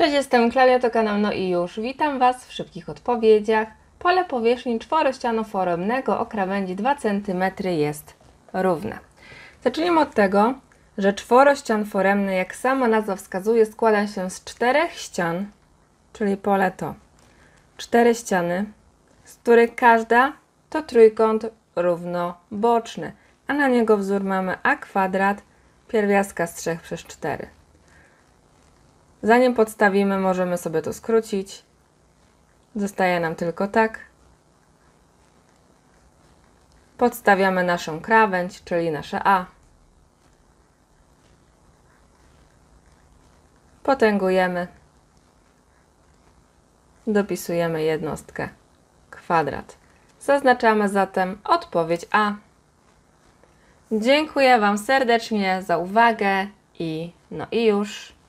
Cześć, jestem Klaudia, to kanał No i już. Witam Was w szybkich odpowiedziach. Pole powierzchni czworościanoforemnego o krawędzi 2 cm jest równe. Zacznijmy od tego, że czworościan foremny, jak sama nazwa wskazuje, składa się z czterech ścian, czyli pole to cztery ściany, z których każda to trójkąt równoboczny, a na niego wzór mamy a kwadrat pierwiastka z 3 przez 4. Zanim podstawimy, możemy sobie to skrócić. Zostaje nam tylko tak. Podstawiamy naszą krawędź, czyli nasze A. Potęgujemy. Dopisujemy jednostkę kwadrat. Zaznaczamy zatem odpowiedź A. Dziękuję Wam serdecznie za uwagę i no i już.